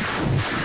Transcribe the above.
Thank you.